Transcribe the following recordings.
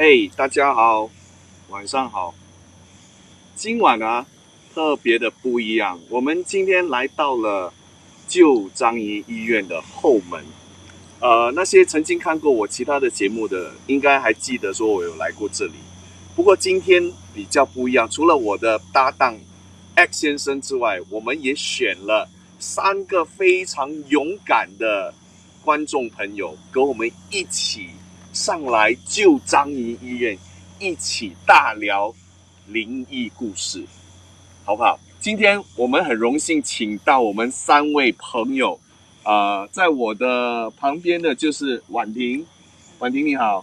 哎，大家好，晚上好。今晚啊，特别的不一样。我们今天来到了旧张仪医院的后门。呃，那些曾经看过我其他的节目的，应该还记得说我有来过这里。不过今天比较不一样，除了我的搭档 X 先生之外，我们也选了三个非常勇敢的观众朋友，跟我们一起上来救张仪医院，一起大聊灵异故事，好不好？今天我们很荣幸请到我们三位朋友。啊，在我的旁边的就是婉婷，婉婷你好，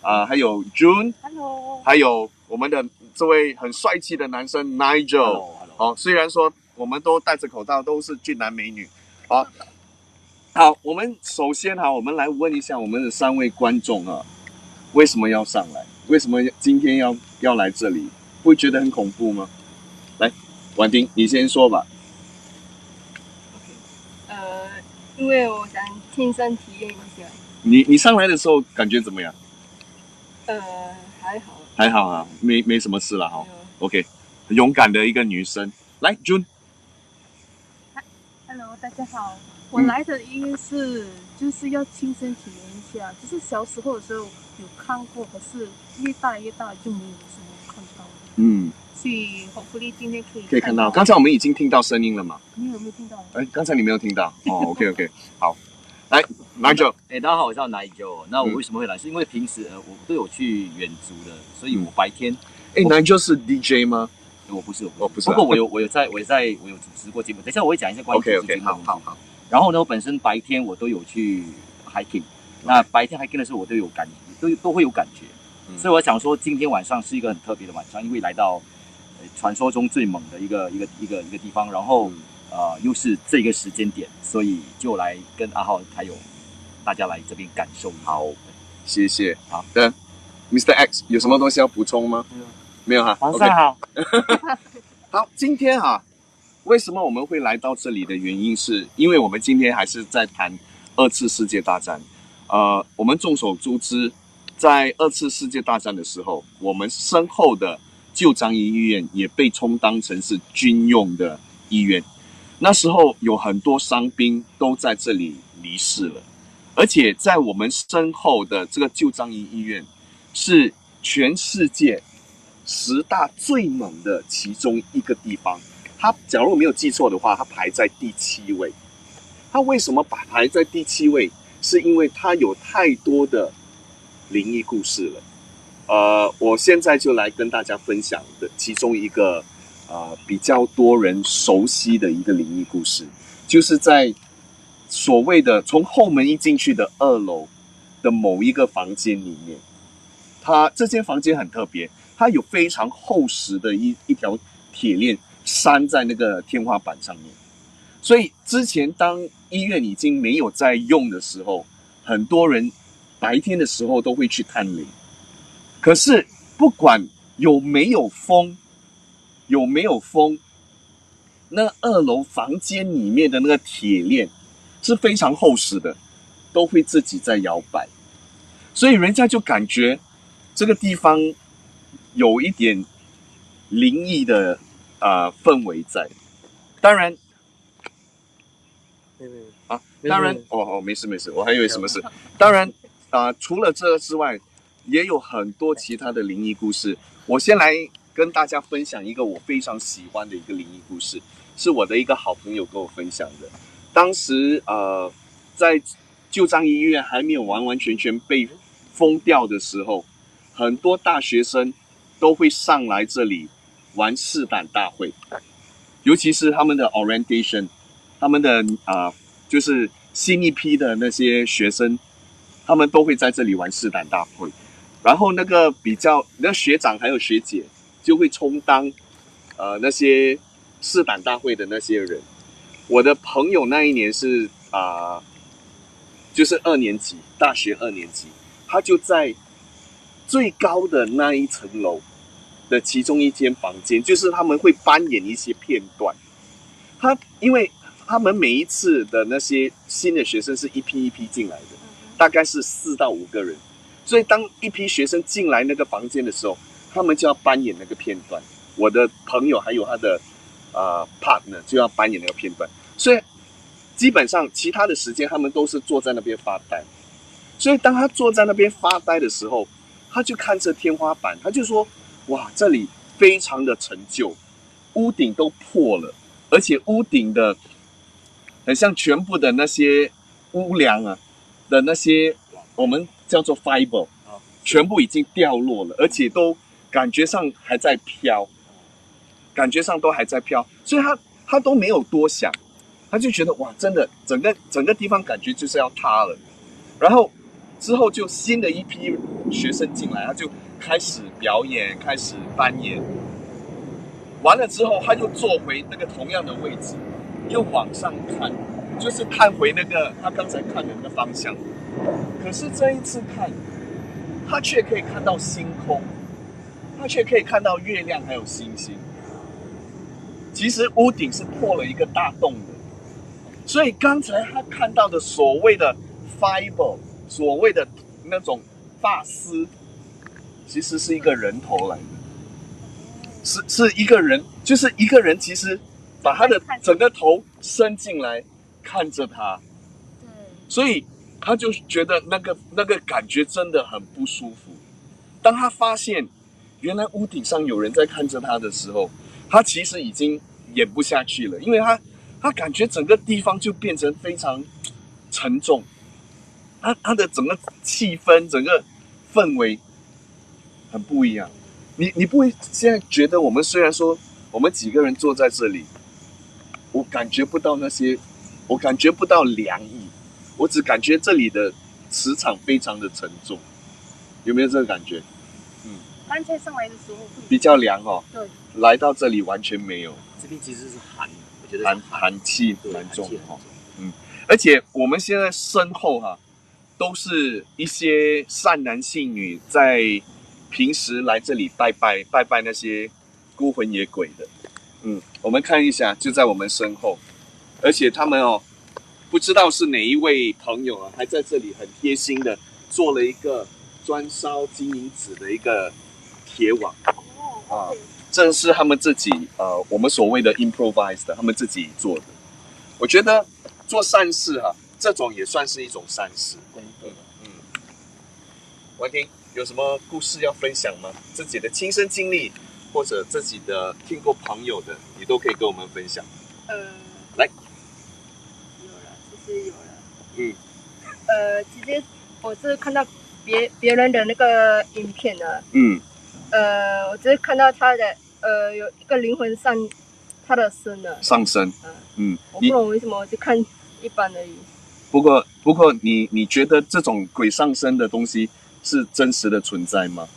啊，还有 June，Hello，还有我们的这位很帅气的男生 Nigel，好，虽然说我们都戴着口罩，都是俊男美女，好，好，我们首先哈，我们来问一下我们的三位观众啊，为什么要上来？为什么今天要要来这里？不会觉得很恐怖吗？来，婉婷，你先说吧。呃因为我想亲身体验一下。你你上来的时候感觉怎么样？呃，还好。还好啊，没没什么事了哈。OK，勇敢的一个女生，来 June。Hello，大家好。我来的因为是就是要亲身体验一下，就是小时候的时候有看过，可是越大越大就没有什么看到。嗯。所以好福利今天可以可以看到，刚才我们已经听到声音了嘛？你有没有听到？哎，刚才你没有听到哦。OK OK，好，来奶酒。哎，大家好，我叫奶酒。那我为什么会来？是因为平时呃我都有去远足的，所以我白天。哎，奶酒是 DJ 吗？我不是，我不是。不过我有我有在我有在我有主持过节目。等一下我会讲一下关于主持节目的东西。好好好。然后呢，我本身白天我都有去 hiking，那白天 hiking 的时候我都有感，都都会有感觉。所以我想说，今天晚上是一个很特别的晚上，因为来到。传说中最猛的一个一个一个一个地方，然后呃又是这个时间点，所以就来跟阿浩还有大家来这边感受。好，谢谢。好的，Mr. X 有什么东西要补充吗？没有哈。皇上好。好，今天哈，为什么我们会来到这里的原因，是因为我们今天还是在谈二次世界大战。呃，我们众所周知，在二次世界大战的时候，我们身后的。旧张仪医院也被充当成是军用的医院，那时候有很多伤兵都在这里离世了，而且在我们身后的这个旧张仪医院，是全世界十大最猛的其中一个地方。它假如我没有记错的话，它排在第七位。它为什么把排在第七位？是因为它有太多的灵异故事了。呃，我现在就来跟大家分享的其中一个，呃，比较多人熟悉的一个灵异故事，就是在所谓的从后门一进去的二楼的某一个房间里面，它这间房间很特别，它有非常厚实的一一条铁链拴在那个天花板上面，所以之前当医院已经没有在用的时候，很多人白天的时候都会去探灵。可是，不管有没有风，有没有风，那二楼房间里面的那个铁链是非常厚实的，都会自己在摇摆，所以人家就感觉这个地方有一点灵异的啊氛围在。当然，啊，当然，哦哦，没事没事，我还以为什么事。当然啊，除了这个之外。也有很多其他的灵异故事，我先来跟大家分享一个我非常喜欢的一个灵异故事，是我的一个好朋友跟我分享的。当时呃，在旧张医院还没有完完全全被封掉的时候，很多大学生都会上来这里玩试胆大会，尤其是他们的 orientation，他们的啊，就是新一批的那些学生，他们都会在这里玩试胆大会。然后那个比较，那学长还有学姐就会充当，呃，那些试胆大会的那些人。我的朋友那一年是啊，就是二年级，大学二年级，他就在最高的那一层楼的其中一间房间，就是他们会扮演一些片段。他因为他们每一次的那些新的学生是一批一批进来的，大概是四到五个人。所以当一批学生进来那个房间的时候，他们就要扮演那个片段。我的朋友还有他的呃 partner 就要扮演那个片段，所以基本上其他的时间他们都是坐在那边发呆。所以当他坐在那边发呆的时候，他就看着天花板，他就说：“哇，这里非常的陈旧，屋顶都破了，而且屋顶的很像全部的那些屋梁啊的那些我们叫做 fiber 啊，全部已经掉落了，而且都感觉上还在飘，感觉上都还在飘。所以他他都没有多想，他就觉得哇，真的整个整个地方感觉就是要塌了，然后。”之后就新的一批学生进来，他就开始表演，开始扮演。完了之后，他又坐回那个同样的位置，又往上看，就是看回那个他刚才看的那个方向。可是这一次看，他却可以看到星空，他却可以看到月亮还有星星。其实屋顶是破了一个大洞的，所以刚才他看到的所谓的 fiber。所谓的那种发丝，其实是一个人头来的，是是一个人，就是一个人，其实把他的整个头伸进来看着他，对，所以他就觉得那个那个感觉真的很不舒服。当他发现原来屋顶上有人在看着他的时候，他其实已经演不下去了，因为他他感觉整个地方就变成非常沉重。他他的整个气氛、整个氛围很不一样。你你不会现在觉得我们虽然说我们几个人坐在这里，我感觉不到那些，我感觉不到凉意，我只感觉这里的磁场非常的沉重。有没有这个感觉？嗯。刚才上来的时候比较凉哦。对。来到这里完全没有。这边其实是寒，我觉得寒寒气蛮重哈。嗯。而且我们现在身后哈。都是一些善男信女在平时来这里拜拜拜拜那些孤魂野鬼的，嗯，我们看一下，就在我们身后，而且他们哦，不知道是哪一位朋友啊，还在这里很贴心的做了一个专烧金银纸的一个铁网，啊，正是他们自己呃，我们所谓的 improvised，他们自己做的。我觉得做善事哈。这种也算是一种善事。对对，嗯。文婷有什么故事要分享吗？自己的亲身经历，或者自己的听过朋友的，你都可以跟我们分享。呃，来。有了，其实有了。嗯。呃，其实我是看到别别人的那个影片的。嗯。呃，我只是看到他的呃有一个灵魂上他的身了。上身。嗯。嗯。我不懂为什么，就看一般而已。不过，不过，你你觉得这种鬼上身的东西是真实的存在吗？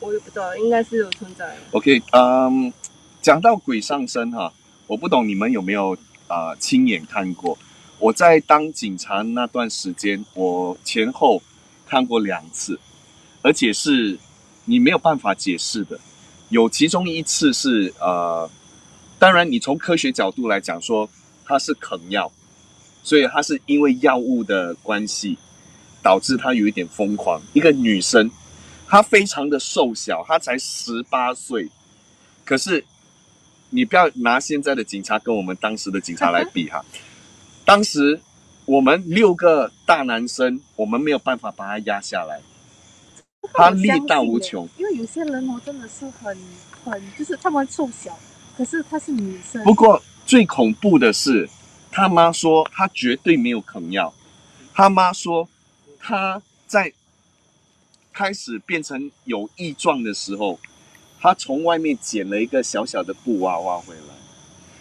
我也不知道，应该是有存在。OK，嗯，讲到鬼上身哈，我不懂你们有没有啊亲眼看过？我在当警察那段时间，我前后看过两次，而且是你没有办法解释的。有其中一次是呃，当然你从科学角度来讲说它是啃药。所以她是因为药物的关系，导致她有一点疯狂。一个女生，她非常的瘦小，她才十八岁。可是，你不要拿现在的警察跟我们当时的警察来比哈。当时我们六个大男生，我们没有办法把她压下来。她力大无穷。因为有些人哦，真的是很很，就是他们瘦小，可是她是女生。不过最恐怖的是。他妈说他绝对没有啃药。他妈说他在开始变成有异状的时候，他从外面捡了一个小小的布娃娃回来，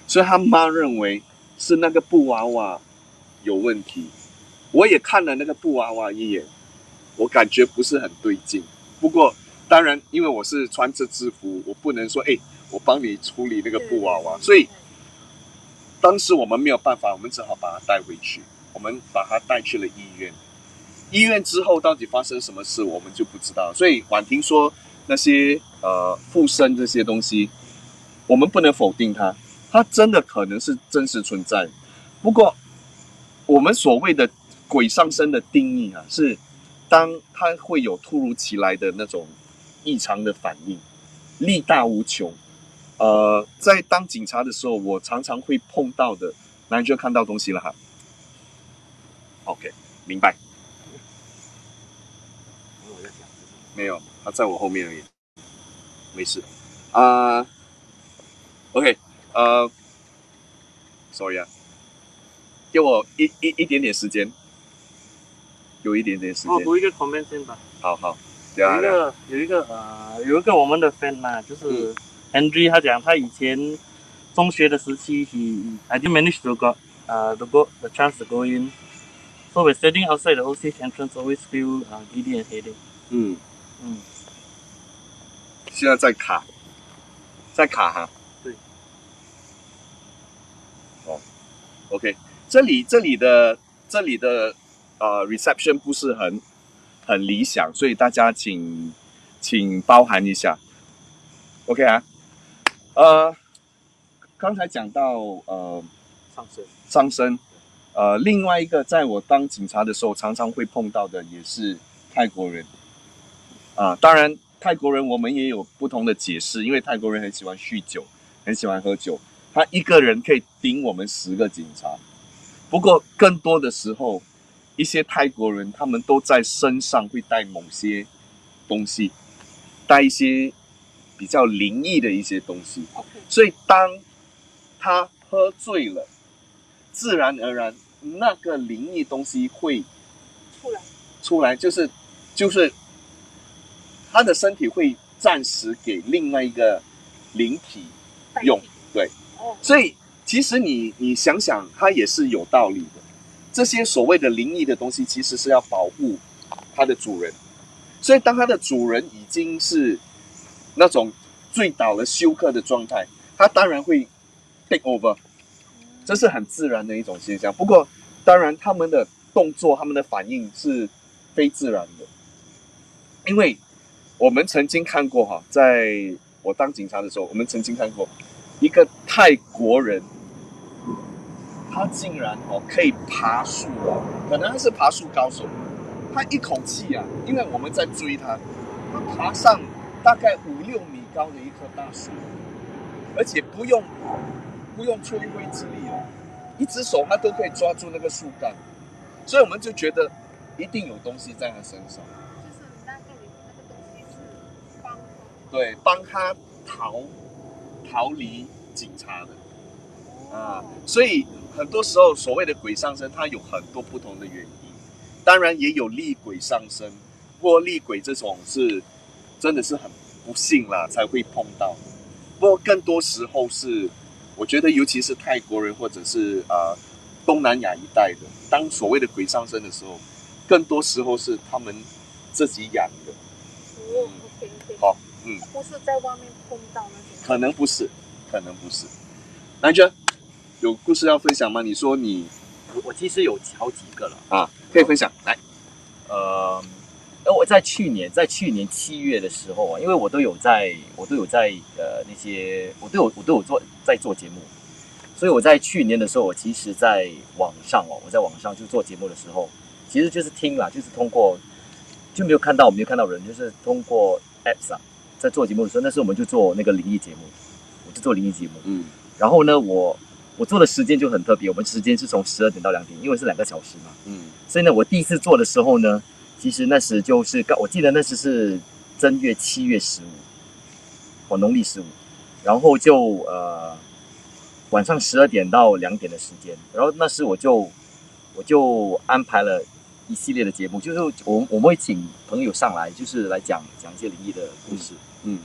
所以他妈认为是那个布娃娃有问题。我也看了那个布娃娃一眼，我感觉不是很对劲。不过当然，因为我是穿着制服，我不能说哎，我帮你处理那个布娃娃，所以。当时我们没有办法，我们只好把他带回去。我们把他带去了医院。医院之后到底发生什么事，我们就不知道。所以婉婷说那些呃附身这些东西，我们不能否定它，它真的可能是真实存在。不过我们所谓的鬼上身的定义啊，是当它会有突如其来的那种异常的反应，力大无穷。呃，在当警察的时候，我常常会碰到的，那就看到东西了哈。OK，明白。没有，他在我后面而已，没事。啊，OK，呃，Sorry 啊，给我一一一点点时间，有一点点时间。我读一个 comment 先吧。好好。有一个有一个呃有一个我们的 fan 啊，就是 Henry，他讲他以前中学的时期，he I didn't manage to got 呃 to go the chance to go in。So we're standing outside the OC entrance, always feel uh, giddy and headache. 嗯嗯。现在在卡，在卡哈。对。哦，OK，这里这里的这里的呃 reception 不是很。很理想，所以大家请请包涵一下，OK 啊？呃，刚才讲到呃上升上升，呃，另外一个在我当警察的时候常常会碰到的也是泰国人啊。当然，泰国人我们也有不同的解释，因为泰国人很喜欢酗酒，很喜欢喝酒，他一个人可以顶我们十个警察。不过更多的时候。一些泰国人，他们都在身上会带某些东西，带一些比较灵异的一些东西。所以当他喝醉了，自然而然那个灵异东西会出来，出来就是就是他的身体会暂时给另外一个灵体用。对，所以其实你你想想，它也是有道理的。这些所谓的灵异的东西，其实是要保护它的主人，所以当它的主人已经是那种醉倒了休克的状态，他当然会 take over，这是很自然的一种现象。不过，当然他们的动作、他们的反应是非自然的，因为我们曾经看过哈，在我当警察的时候，我们曾经看过一个泰国人。他竟然哦可以爬树啊，可能他是爬树高手。他一口气啊，因为我们在追他，他爬上大概五六米高的一棵大树，而且不用不用吹灰之力哦，一只手他都可以抓住那个树干，所以我们就觉得一定有东西在他身上。就是那个那个东西是帮对帮他逃逃离警察的啊，所以。很多时候，所谓的鬼上身，它有很多不同的原因，当然也有厉鬼上身。不过厉鬼这种是真的是很不幸啦，才会碰到。不过更多时候是，我觉得尤其是泰国人或者是呃东南亚一带的，当所谓的鬼上身的时候，更多时候是他们自己养的。哦，OK OK。好，嗯。不是在外面碰到那种。可能不是，可能不是。南娟。有故事要分享吗？你说你，我我其实有好几个了啊，可以分享来。呃，那我在去年，在去年七月的时候啊，因为我都有在，我都有在呃那些，我都有我都有做在做节目，所以我在去年的时候，我其实在网上哦，我在网上就做节目的时候，其实就是听啦，就是通过就没有看到，我没有看到人，就是通过 apps 啊，在做节目的时候，那时候我们就做那个灵异节目，我就做灵异节目，嗯，然后呢，我。我做的时间就很特别，我们时间是从十二点到两点，因为是两个小时嘛。嗯，所以呢，我第一次做的时候呢，其实那时就是刚，我记得那时是正月七月十五，哦，农历十五，然后就呃晚上十二点到两点的时间，然后那时我就我就安排了一系列的节目，就是我我们会请朋友上来，就是来讲讲一些灵异的故事。嗯。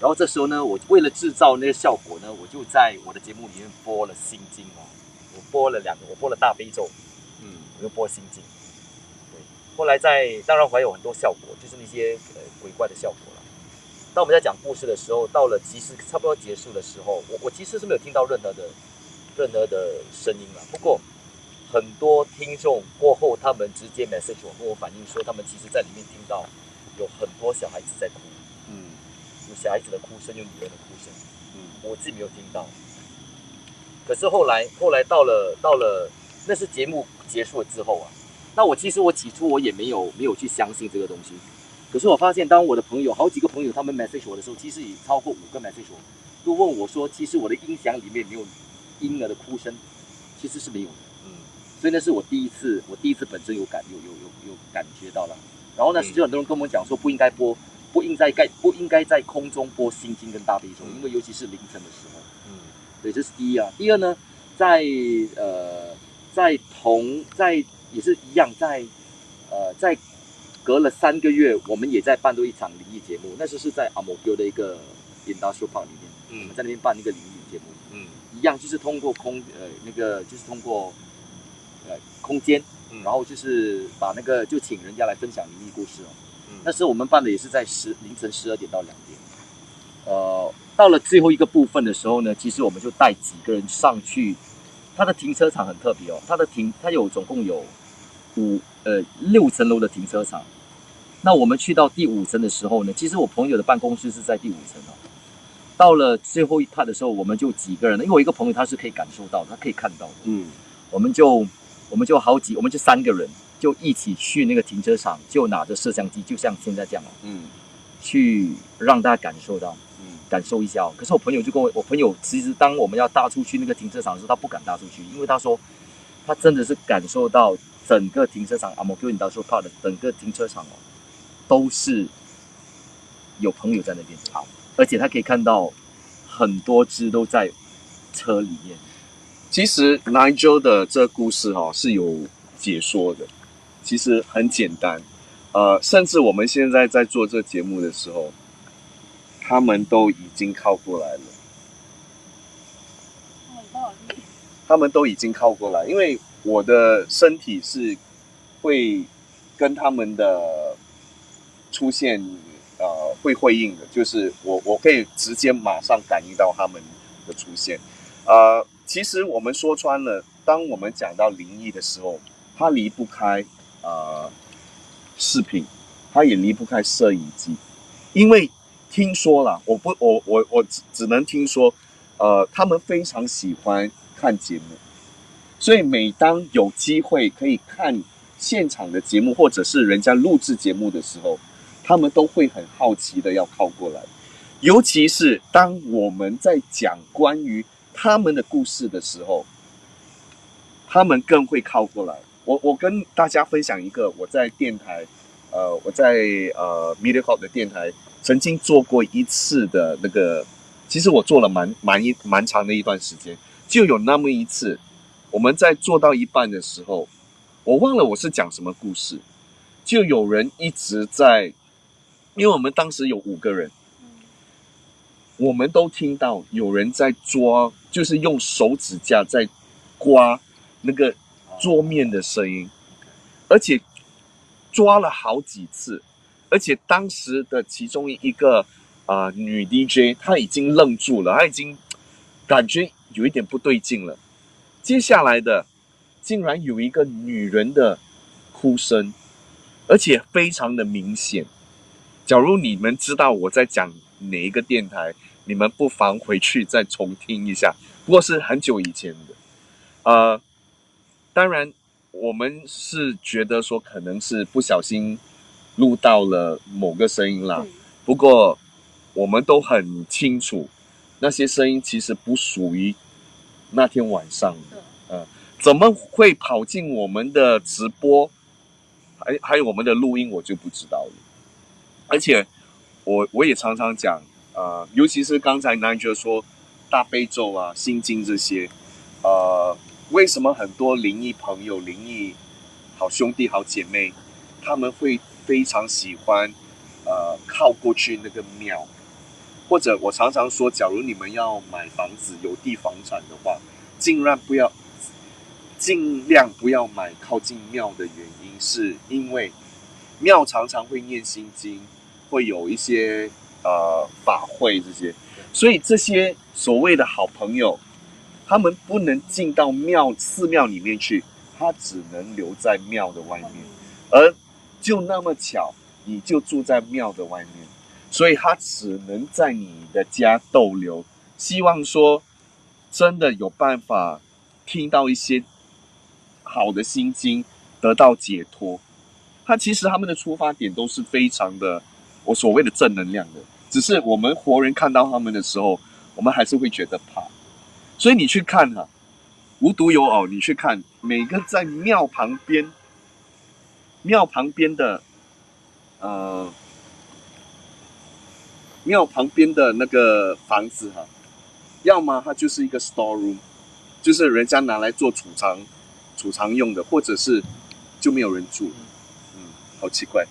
然后这时候呢，我为了制造那个效果呢，我就在我的节目里面播了心经哦，我播了两个，我播了大悲咒，嗯，我又播心经，对。后来在当然还有很多效果，就是那些呃鬼怪的效果了。当我们在讲故事的时候，到了其实差不多结束的时候，我我其实是没有听到任何的任何的声音了。不过很多听众过后，他们直接 message 我跟我反映说，他们其实在里面听到有很多小孩子在哭。嗯，有小孩子的哭声，有女人的哭声，嗯，我自己没有听到。可是后来，后来到了到了，那是节目结束了之后啊，那我其实我起初我也没有没有去相信这个东西，可是我发现当我的朋友好几个朋友他们 message 我的时候，其实已超过五个 message 我，都问我说，其实我的音响里面没有婴儿的哭声，其实是没有的。嗯，所以那是我第一次，我第一次本身有感有有有有感觉到了。然后呢，就很多人跟我们讲说不应该播，不应该该不应该在空中播心经跟大悲咒，因为尤其是凌晨的时候。嗯，对，这是第一啊。第二呢，在呃，在同在也是一样，在呃在隔了三个月，我们也在办多一场灵异节目，那时是在阿摩哥的一个 industrial park 里面，嗯，在那边办一个灵异节目，嗯，一样就是通过空呃那个就是通过呃空间。然后就是把那个就请人家来分享灵异故事哦。嗯那时候我们办的也是在十凌晨十二点到两点。呃，到了最后一个部分的时候呢，其实我们就带几个人上去。它的停车场很特别哦，它的停它有总共有五呃六层楼的停车场。那我们去到第五层的时候呢，其实我朋友的办公室是在第五层哦。到了最后一趴的时候，我们就几个人，因为我一个朋友他是可以感受到，他可以看到的。嗯，我们就。我们就好几，我们就三个人，就一起去那个停车场，就拿着摄像机，就像现在这样嗯，去让大家感受到，嗯，感受一下。可是我朋友就跟我，我朋友其实当我们要搭出去那个停车场的时候，他不敢搭出去，因为他说，他真的是感受到整个停车场，阿莫给你到时候怕的，整个停车场哦，都是有朋友在那边，好，而且他可以看到很多只都在车里面。其实 Nigel 的这故事哈是有解说的，其实很简单，呃，甚至我们现在在做这节目的时候，他们都已经靠过来了。他们都已经靠过来，因为我的身体是会跟他们的出现呃会会应的，就是我我可以直接马上感应到他们的出现，呃。其实我们说穿了，当我们讲到灵异的时候，它离不开呃视频，它也离不开摄影机，因为听说了，我不我我我只只能听说，呃，他们非常喜欢看节目，所以每当有机会可以看现场的节目或者是人家录制节目的时候，他们都会很好奇的要靠过来，尤其是当我们在讲关于。他们的故事的时候，他们更会靠过来。我我跟大家分享一个，我在电台，呃，我在呃 Media Hall 的电台曾经做过一次的那个，其实我做了蛮蛮一蛮长的一段时间，就有那么一次，我们在做到一半的时候，我忘了我是讲什么故事，就有人一直在，因为我们当时有五个人。我们都听到有人在抓，就是用手指甲在刮那个桌面的声音，而且抓了好几次，而且当时的其中一个啊女 DJ 她已经愣住了，她已经感觉有一点不对劲了。接下来的竟然有一个女人的哭声，而且非常的明显。假如你们知道我在讲哪一个电台。你们不妨回去再重听一下，不过是很久以前的。呃，当然，我们是觉得说可能是不小心录到了某个声音啦。不过，我们都很清楚，那些声音其实不属于那天晚上的。嗯，怎么会跑进我们的直播？还还有我们的录音，我就不知道了。而且，我我也常常讲。呃，尤其是刚才 Nigel 说大悲咒啊、心经这些，呃，为什么很多灵异朋友、灵异好兄弟、好姐妹，他们会非常喜欢呃靠过去那个庙？或者我常常说，假如你们要买房子、有地房产的话，尽量不要尽量不要买靠近庙的原因，是因为庙常常会念心经，会有一些。呃，法会这些，所以这些所谓的好朋友，他们不能进到庙寺庙里面去，他只能留在庙的外面。而就那么巧，你就住在庙的外面，所以他只能在你的家逗留，希望说真的有办法听到一些好的心经，得到解脱。他其实他们的出发点都是非常的，我所谓的正能量的。只是我们活人看到他们的时候，我们还是会觉得怕。所以你去看哈，无独有偶，你去看每个在庙旁边，庙旁边的，呃，庙旁边的那个房子哈，要么它就是一个 store room，就是人家拿来做储藏、储藏用的，或者是就没有人住。嗯好奇怪，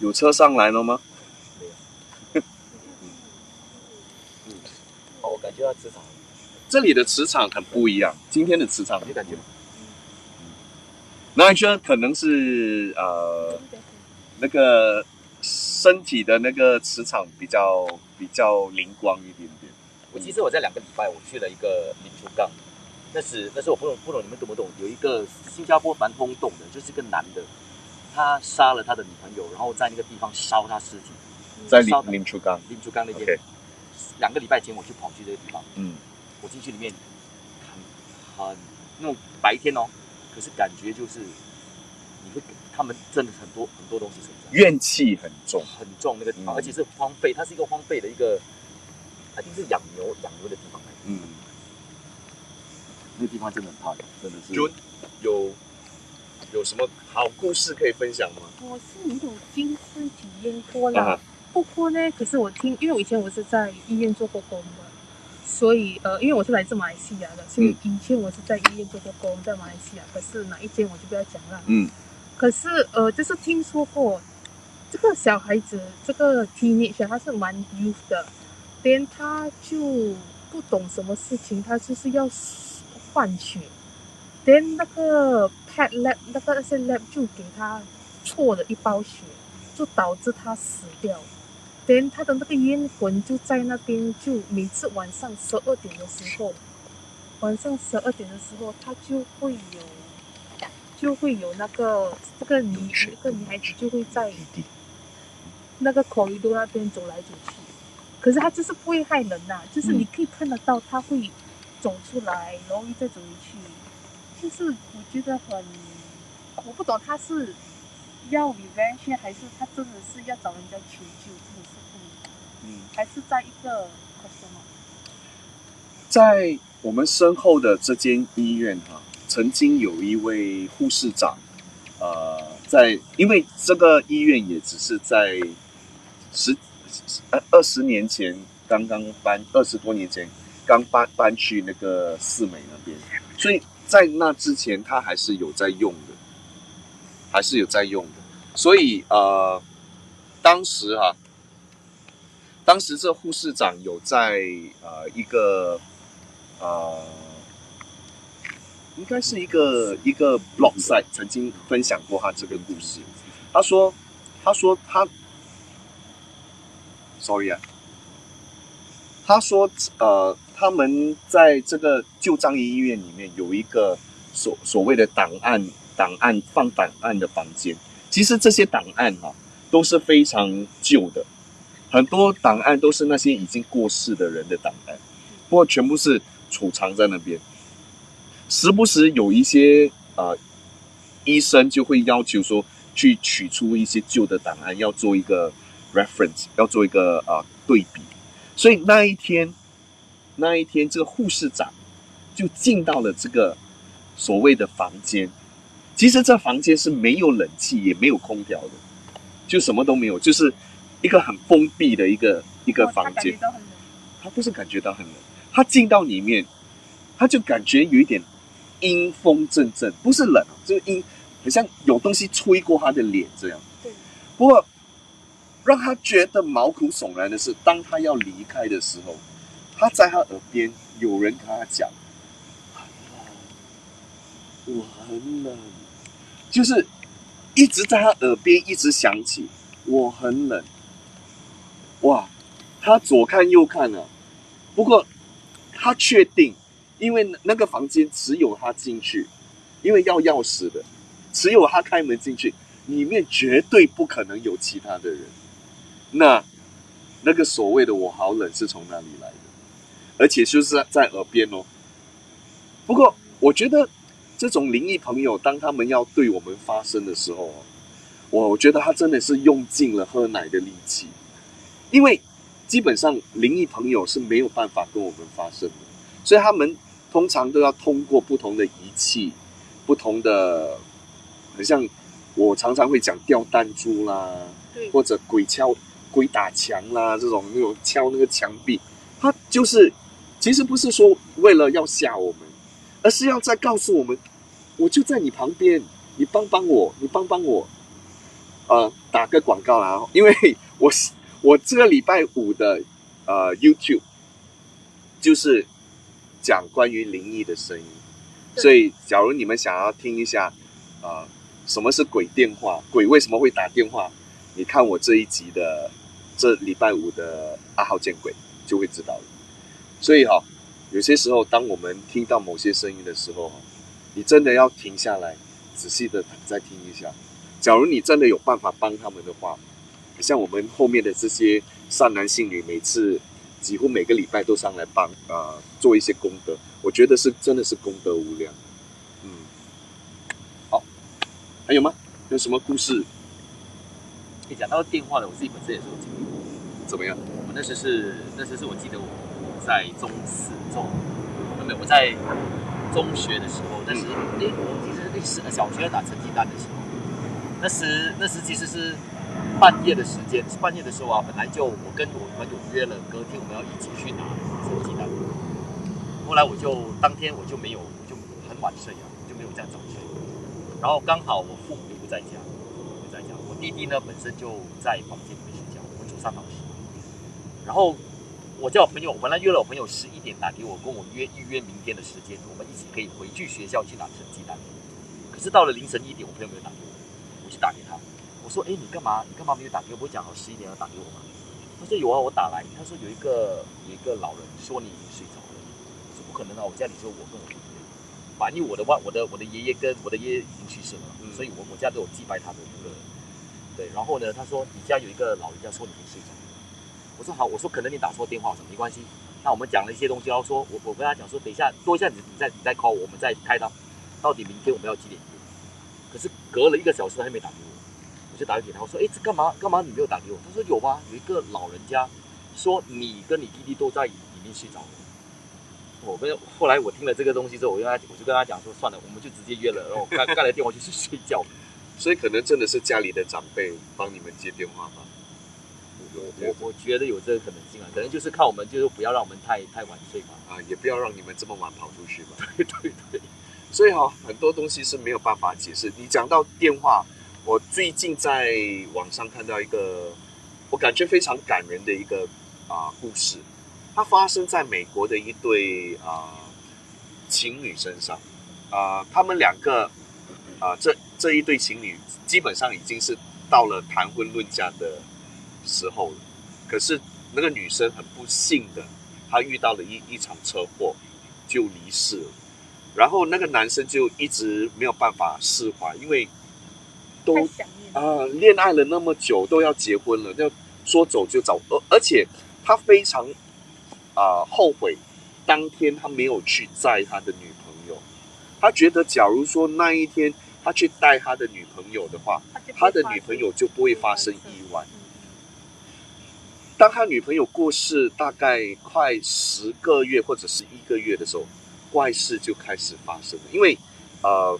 有车上来了吗？没有。嗯哦，我感觉到磁场，这里的磁场很不一样。今天的磁场有感觉吗？那你觉得可能是呃，那个身体的那个磁场比较比较灵光一点点。我其实我在两个礼拜我去了一个林竹港，那是那是我不懂不懂你们懂不懂？有一个新加坡蛮轰动的，就是一个男的。他杀了他的女朋友，然后在那个地方烧他尸体，在林林竹港，林竹港那边。两个礼拜前我去跑去这个地方，嗯，我进去里面，很很那种白天哦，可是感觉就是，你会他们真的很多很多东西存在，怨气很重很重那个地方，而且是荒废，它是一个荒废的一个，一定是养牛养牛的地方嗯，那个地方真的很怕，真的是有有。有什么好故事可以分享吗？我是没有亲身体验过啦，不过呢，可是我听，因为我以前我是在医院做过工的，所以呃，因为我是来自马来西亚的，所以以前我是在医院做过工，在马来西亚。可是哪一间我就不要讲了。嗯。可是呃，就是听说过这个小孩子，这个 teenager 他是蛮 youth 的，连他就不懂什么事情，他就是要换血。连那个 pet lab 那个那些 lab 就给他错了一包血，就导致他死掉。连他的那个冤魂就在那边，就每次晚上十二点的时候，晚上十二点的时候，他就会有，就会有那个这个女这个女孩子就会在那个口 o 多那边走来走去。可是她就是不会害人呐，就是你可以看得到她会走出来，然后再走回去。就是我觉得很，我不懂他是要 revenge 还是他真的是要找人家求救，真的是不，嗯，还是在一个什么？在我们身后的这间医院哈，曾经有一位护士长，呃，在因为这个医院也只是在十呃二十年前刚刚搬，二十多年前刚搬搬去那个四美那边，所以。在那之前，他还是有在用的，还是有在用的。所以呃，当时哈，当时这护士长有在呃一个呃，应该是一个一个 blog site 曾经分享过他这个故事。他说，他说他，sorry 啊，他说呃。他们在这个旧张医院里面有一个所所谓的档案档案放档案的房间。其实这些档案哈都是非常旧的，很多档案都是那些已经过世的人的档案，不过全部是储藏在那边。时不时有一些呃医生就会要求说去取出一些旧的档案，要做一个 reference，要做一个呃对比。所以那一天。那一天，这个护士长就进到了这个所谓的房间。其实这房间是没有冷气，也没有空调的，就什么都没有，就是一个很封闭的一个一个房间。他不是感觉到很冷，他进到里面，他就感觉有一点阴风阵阵，不是冷，就是阴，好像有东西吹过他的脸这样。对。不过让他觉得毛骨悚然的是，当他要离开的时候。他在他耳边，有人跟他讲：“，我很冷。”就是一直在他耳边一直响起：“我很冷。”哇！他左看右看了，不过他确定，因为那个房间只有他进去，因为要钥匙的，只有他开门进去，里面绝对不可能有其他的人。那那个所谓的“我好冷”是从哪里来的？而且就是在耳边哦。不过我觉得这种灵异朋友，当他们要对我们发声的时候，我我觉得他真的是用尽了喝奶的力气，因为基本上灵异朋友是没有办法跟我们发声的，所以他们通常都要通过不同的仪器，不同的，很像我常常会讲吊弹珠啦，或者鬼敲鬼打墙啦，这种那种敲那个墙壁，它就是其实不是说为了要吓我们，而是要在告诉我们。我就在你旁边，你帮帮我，你帮帮我，呃，打个广告啦，因为我我这个礼拜五的呃 YouTube 就是讲关于灵异的声音，所以假如你们想要听一下，呃，什么是鬼电话，鬼为什么会打电话，你看我这一集的这礼拜五的阿浩见鬼就会知道了。所以哈，有些时候当我们听到某些声音的时候。你真的要停下来，仔细的再听一下。假如你真的有办法帮他们的话，像我们后面的这些善男信女，每次几乎每个礼拜都上来帮啊做一些功德，我觉得是真的是功德无量。嗯，好，还有吗？有什么故事？你讲到电话的，我自己本身也是有经历。怎么样？我们那时是那时是我记得我在中四中，没有我在。中学的时候，那时哎，我其实那是小学打成绩单的时候，那时那时其实是半夜的时间，是半夜的时候啊。本来就我跟我朋友约了，隔天我们要一起去拿成绩单。后来我就当天我就没有，我就很晚睡啊，就没有这样早睡。然后刚好我父母不在家，不在家，我弟弟呢本身就在房间里面睡觉，我们住三老师。然后。我叫我朋友，我本来约了我朋友十一点打给我，跟我约预约明天的时间，我们一起可以回去学校去拿成绩单。可是到了凌晨一点，我朋友没有打给我，我就打给他，我说：“哎，你干嘛？你干嘛没有打给我？不会讲好十一点要打给我吗？”他说：“有啊，我打来。”他说：“有一个有一个老人说你已经睡着。”我说：“不可能啊，我家里只有我跟我爷爷，反正我的外我的我的爷爷跟我的爷爷已经去世了，所以我我家都有祭拜他的那个。对，然后呢，他说你家有一个老人家说你可以睡着。”我说好，我说可能你打错电话，什么没关系。那我们讲了一些东西，然后说我我跟他讲说，等一下多一下你你再你再 call，我们再开到到底明天我们要几点约。可是隔了一个小时他还没打给我，我就打给他，我说哎这干嘛干嘛你没有打给我？他说有吧，有一个老人家说你跟你弟弟都在里面睡着了。我跟后来我听了这个东西之后，我跟他我就跟他讲说算了，我们就直接约了，然后盖盖了电话就去睡觉。所以可能真的是家里的长辈帮你们接电话吧。我我我觉得有这个可能性啊，可能就是看我们，就是不要让我们太太晚睡嘛，啊，也不要让你们这么晚跑出去嘛。对 对对，所以哈，很多东西是没有办法解释。你讲到电话，我最近在网上看到一个，我感觉非常感人的一个啊故事，它发生在美国的一对啊情侣身上，啊，他们两个啊这这一对情侣基本上已经是到了谈婚论嫁的。时候了，可是那个女生很不幸的，她遇到了一一场车祸，就离世了。然后那个男生就一直没有办法释怀，因为都啊恋爱了那么久，都要结婚了，要说走就走。而而且他非常啊后悔，当天他没有去载他的女朋友。他觉得，假如说那一天他去带他的女朋友的话，他的女朋友就不会发生意外。当他女朋友过世大概快十个月或者是一个月的时候，怪事就开始发生了。因为，呃，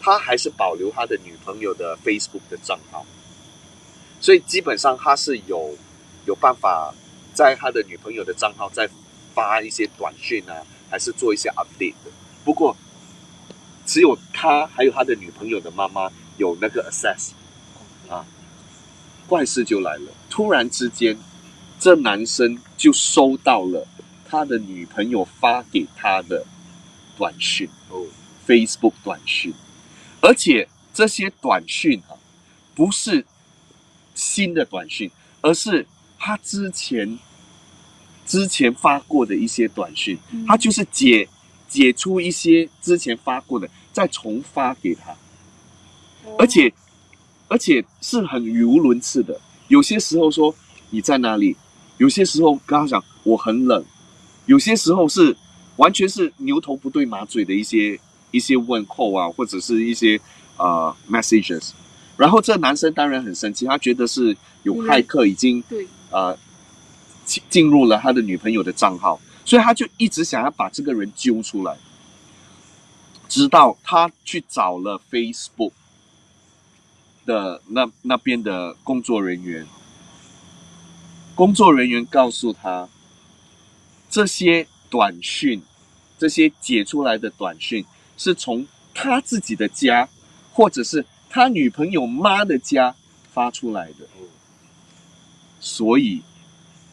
他还是保留他的女朋友的 Facebook 的账号，所以基本上他是有有办法在他的女朋友的账号再发一些短讯啊，还是做一些 update。不过，只有他还有他的女朋友的妈妈有那个 access 啊。怪事就来了，突然之间，这男生就收到了他的女朋友发给他的短讯哦，Facebook 短讯，而且这些短讯啊，不是新的短讯，而是他之前之前发过的一些短讯，他就是解解出一些之前发过的，再重发给他，而且。而且是很语无伦次的，有些时候说你在哪里，有些时候跟他讲我很冷，有些时候是完全是牛头不对马嘴的一些一些问候啊，或者是一些呃 messages，然后这男生当然很生气，他觉得是有骇客已经对，呃进进入了他的女朋友的账号，所以他就一直想要把这个人揪出来，直到他去找了 Facebook 的那那边的工作人员，工作人员告诉他，这些短讯，这些解出来的短讯是从他自己的家，或者是他女朋友妈的家发出来的，所以。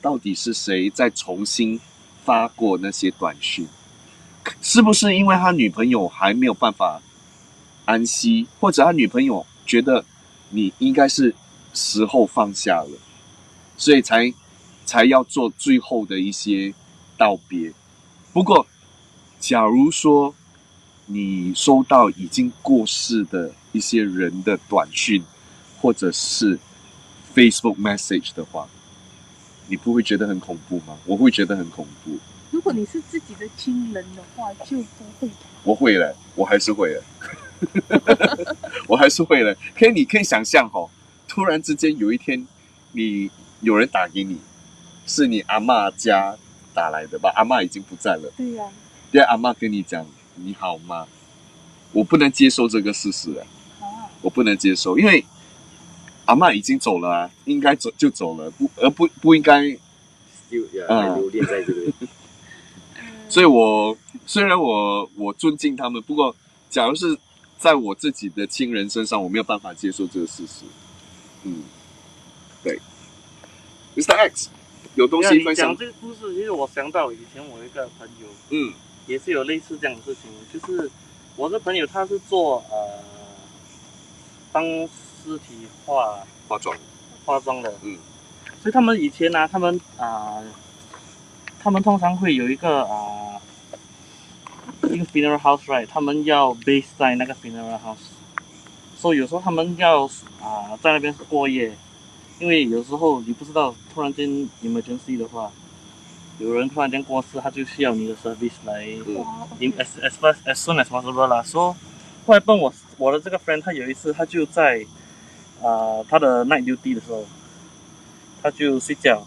到底是谁在重新发过那些短讯？是不是因为他女朋友还没有办法安息，或者他女朋友觉得你应该是时候放下了，所以才才要做最后的一些道别？不过，假如说你收到已经过世的一些人的短讯，或者是 Facebook message 的话，你不会觉得很恐怖吗？我会觉得很恐怖。如果你是自己的亲人的话，就不会。我会了，我还是会了，我还是会了。可以，你可以想象哦，突然之间有一天，你有人打给你，是你阿妈家打来的吧？阿妈已经不在了。对呀。对，阿妈跟你讲你好吗？我不能接受这个事实啊！我不能接受，因为。阿妈已经走了啊，应该走就走了，不而不不应该就啊留恋在这里。所以，我虽然我我尊敬他们，不过，假如是在我自己的亲人身上，我没有办法接受这个事实。嗯，对，Mr. X 有东西分享。讲这个故事，其实我想到以前我一个朋友，嗯，也是有类似这样的事情，就是我的朋友他是做呃当。尸体化化妆，化妆的，嗯，所以他们以前呢，他们啊，他们通常会有一个啊，一个 funeral house right，他们要 base 在那个 funeral house，所以有时候他们要啊在那边过夜，因为有时候你不知道突然间 emergency 的话，有人突然间过世，他就需要你的 service 来，as as fast as soon as possible 啦。说后来问我我的这个 friend，他有一次他就在。啊，他的 night duty 的时候，他就睡觉，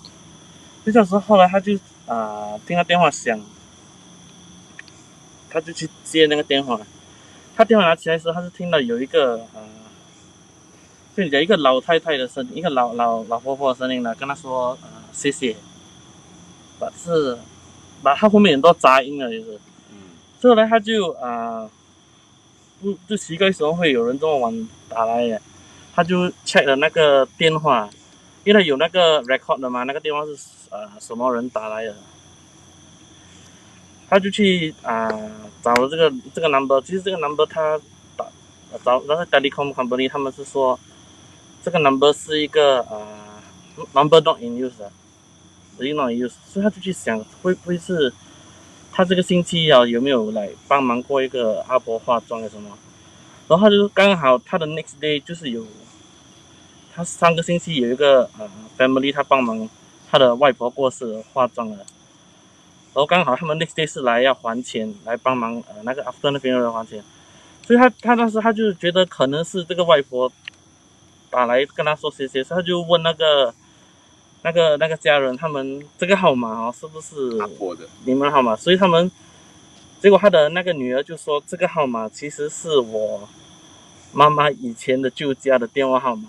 睡觉时候后来他就啊听到电话响，他就去接那个电话，他电话拿起来时候，他是听到有一个啊，就有一个老太太的声音，一个老老老婆婆的声音呢，跟他说啊谢谢，把是把他后面很多杂音了，就是，嗯，后来他就啊，不就奇怪什么会有人这么晚打来呀？他就 check 了那个电话，因为他有那个 record 的嘛，那个电话是呃什么人打来的，他就去啊找了这个这个 number，其实这个 number 他打找那个 telecom company，他们是说这个 number 是一个啊 number not in use，really not in use，所以他就去想会不会是他这个星期啊有没有来帮忙过一个阿婆化妆的什么，然后他就刚好他的 next day 就是有。他上个星期有一个呃 family，他帮忙他的外婆过世化妆了，然后刚好他们 next day 是来要还钱，来帮忙呃那个 after 那边要还钱，所以他他当时他就觉得可能是这个外婆打来跟他说谢谢，他就问那个那个那个家人他们这个号码哦是不是你们号码？所以他们结果他的那个女儿就说这个号码其实是我妈妈以前的旧家的电话号码。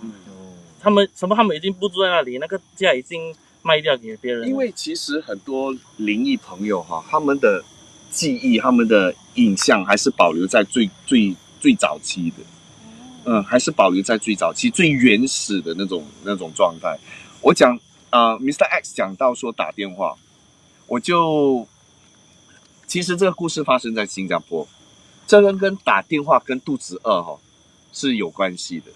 他们什么？他们已经不住在那里，那个家已经卖掉给别人。因为其实很多灵异朋友哈，他们的记忆、他们的印象还是保留在最最最早期的，嗯，还是保留在最早期、最原始的那种那种状态。我讲啊，Mr. X 讲到说打电话，我就其实这个故事发生在新加坡，这跟跟打电话跟肚子饿哈是有关系的。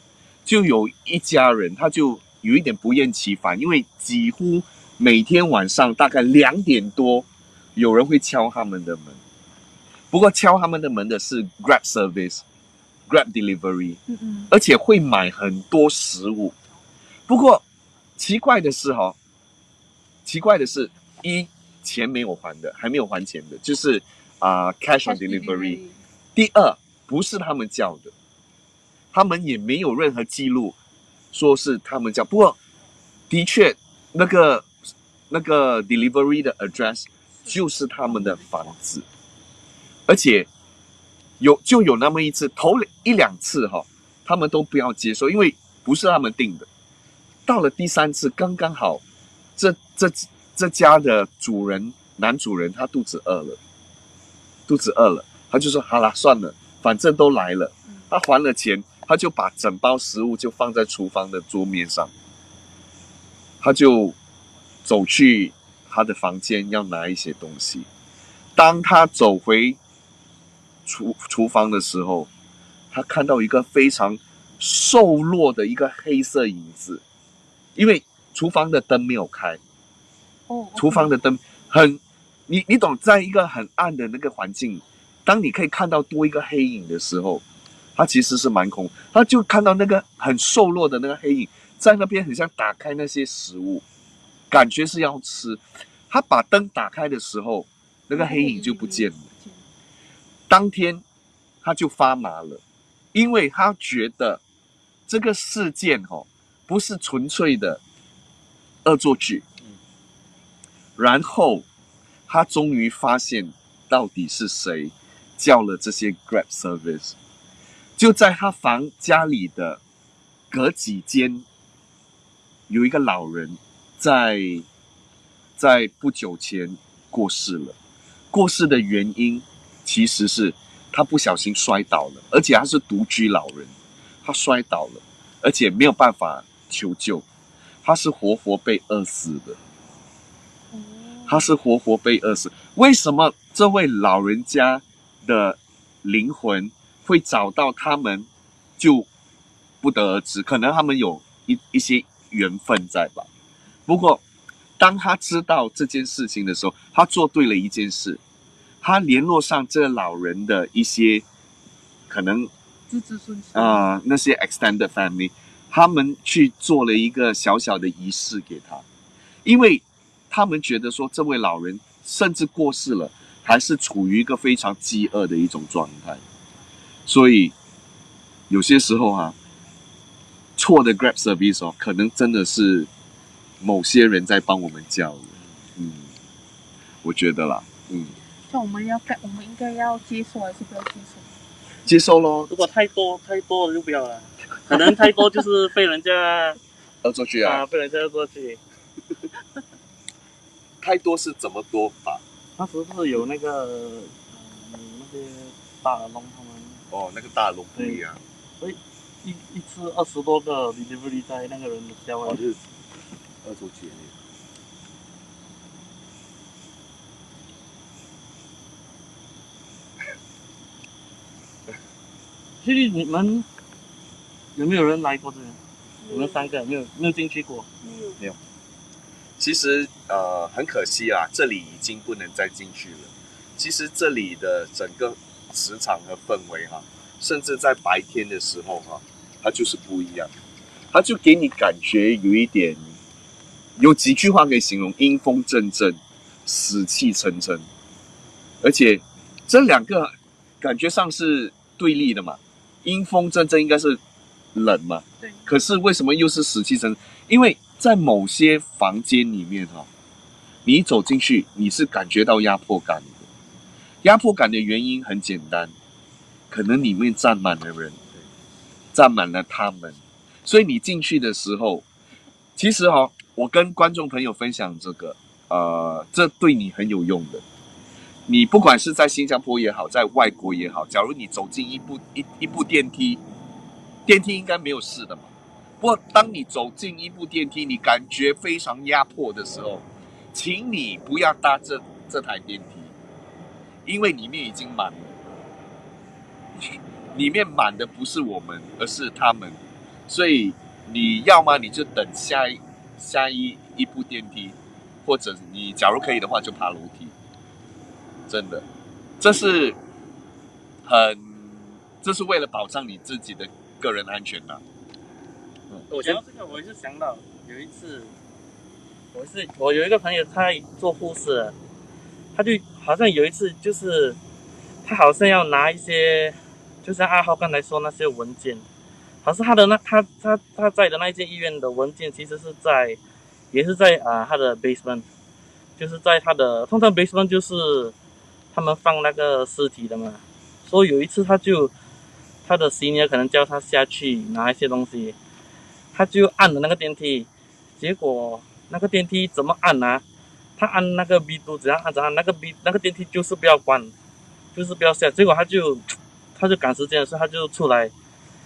就有一家人，他就有一点不厌其烦，因为几乎每天晚上大概两点多，有人会敲他们的门。不过敲他们的门的是 Grab Service，Grab Delivery，嗯嗯，而且会买很多食物。不过奇怪的是哈，奇怪的是，一钱没有还的，还没有还钱的，就是啊 Cash on Delivery。第二。不是他们叫的，他们也没有任何记录说是他们家。不过，的确，那个那个 delivery 的 address 就是他们的房子，而且有就有那么一次，头一两次哈，他们都不要接受，因为不是他们定的。到了第三次，刚刚好，这这这家的主人男主人他肚子饿了。肚子饿了，他就说：“好了，算了，反正都来了。”他还了钱，他就把整包食物就放在厨房的桌面上，他就走去他的房间要拿一些东西。当他走回厨厨房的时候，他看到一个非常瘦弱的一个黑色影子，因为厨房的灯没有开。哦，厨房的灯很。你你懂，在一个很暗的那个环境，当你可以看到多一个黑影的时候，他其实是蛮恐。他就看到那个很瘦弱的那个黑影在那边，很像打开那些食物，感觉是要吃。他把灯打开的时候，那个黑影就不见了。当天他就发麻了，因为他觉得这个事件哦不是纯粹的恶作剧。然后。他终于发现到底是谁叫了这些 Grab service，就在他房家里的隔几间，有一个老人在在不久前过世了。过世的原因其实是他不小心摔倒了，而且他是独居老人，他摔倒了，而且没有办法求救，他是活活被饿死的。他是活活被饿死。为什么这位老人家的。灵魂会找到他们，就不得而知。可能他们有一一些缘分在吧。不过，当他知道这件事情的时候，他做对了一件事。他联络上这个老人的一些可能子子孙孙啊，那些 extended family，他们去做了一个小小的仪式给他，因为。他们觉得说，这位老人甚至过世了，还是处于一个非常饥饿的一种状态，所以有些时候哈，错的 Grab service 哦，可能真的是某些人在帮我们叫的，嗯，我觉得啦，嗯。那我们要该，我们应该要接受还是不要接受？接受喽，如果太多太多了就不要了，可能太多就是被人家恶作剧啊，被人家恶作剧。太多是怎么多法？那时是有那个，嗯，那些大龙他们。哦，那个大龙不一样。所以一一次二十多个 delivery 在那个人的家外。就是二。其实你们有没有人来过这里？你们三个没有没有进去过？没有。没有。其实呃很可惜啊，这里已经不能再进去了。其实这里的整个磁场和氛围哈，甚至在白天的时候哈，它就是不一样。它就给你感觉有一点，有几句话可以形容：阴风阵阵，死气沉沉。而且这两个感觉上是对立的嘛，阴风阵阵应该是冷嘛，对。可是为什么又是死气沉？因为在某些房间里面哈，你走进去你是感觉到压迫感的。压迫感的原因很简单，可能里面站满了人，站满了他们，所以你进去的时候，其实哈，我跟观众朋友分享这个，呃，这对你很有用的。你不管是在新加坡也好，在外国也好，假如你走进一部一一部电梯，电梯应该没有事的嘛。不过，当你走进一部电梯，你感觉非常压迫的时候，请你不要搭这这台电梯，因为里面已经满了。里面满的不是我们，而是他们。所以你要么你就等下一下一一部电梯，或者你假如可以的话就爬楼梯。真的，这是很，这是为了保障你自己的个人安全呐。嗯我想到这个，我就想到有一次，我是我有一个朋友，他做护士，他就好像有一次就是他好像要拿一些就像阿浩刚才说那些文件，好像他的那他他他在的那一间医院的文件，其实是在，也是在啊他的 basement，就是在他的通常 basement 就是他们放那个尸体的嘛。所以有一次他就他的 senior 可能叫他下去拿一些东西，他就按了那个电梯，结果那个电梯怎么按啊？他按那个 B 都怎样按怎样，那个 B 那个电梯就是不要关，就是不要下，结果他就。他就赶时间的时候，他就出来，